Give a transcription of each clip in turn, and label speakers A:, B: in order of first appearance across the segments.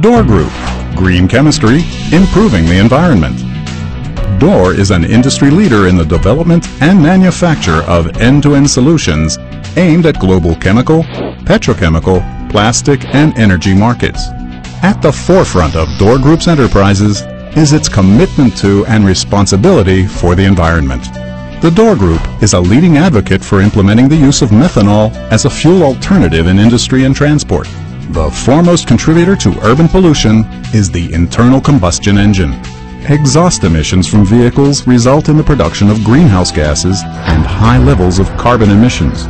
A: Dor Group, Green Chemistry, Improving the Environment. Dor is an industry leader in the development and manufacture of end-to-end solutions aimed at global chemical, petrochemical, plastic, and energy markets. At the forefront of Dor Group's enterprises is its commitment to and responsibility for the environment. The Dor Group is a leading advocate for implementing the use of methanol as a fuel alternative in industry and transport. The foremost contributor to urban pollution is the internal combustion engine. Exhaust emissions from vehicles result in the production of greenhouse gases and high levels of carbon emissions.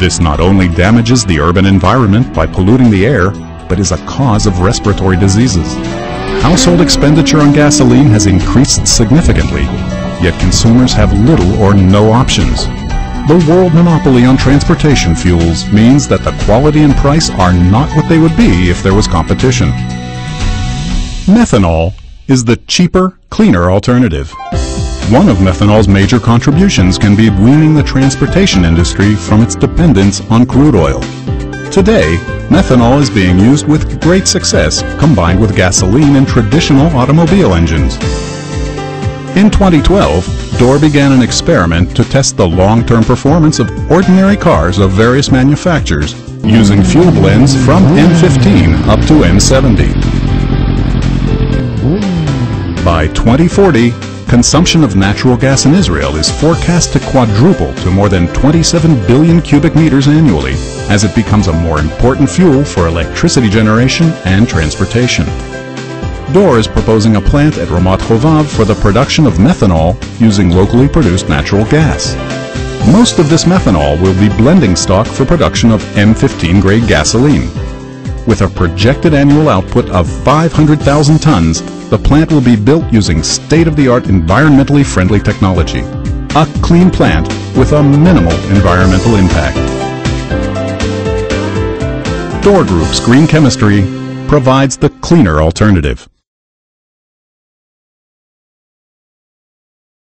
A: This not only damages the urban environment by polluting the air, but is a cause of respiratory diseases. Household expenditure on gasoline has increased significantly, yet consumers have little or no options. The world monopoly on transportation fuels means that the quality and price are not what they would be if there was competition. Methanol is the cheaper, cleaner alternative. One of methanol's major contributions can be weaning the transportation industry from its dependence on crude oil. Today, methanol is being used with great success combined with gasoline in traditional automobile engines. In 2012, Dor began an experiment to test the long-term performance of ordinary cars of various manufacturers using fuel blends from M15 up to M70. By 2040, consumption of natural gas in Israel is forecast to quadruple to more than 27 billion cubic meters annually as it becomes a more important fuel for electricity generation and transportation. Dor is proposing a plant at Ramat Hovav for the production of methanol using locally produced natural gas. Most of this methanol will be blending stock for production of M15 grade gasoline. With a projected annual output of 500,000 tons, the plant will be built using state-of-the-art environmentally friendly technology. A clean plant with a minimal environmental impact. Dor Group's green chemistry provides the cleaner alternative.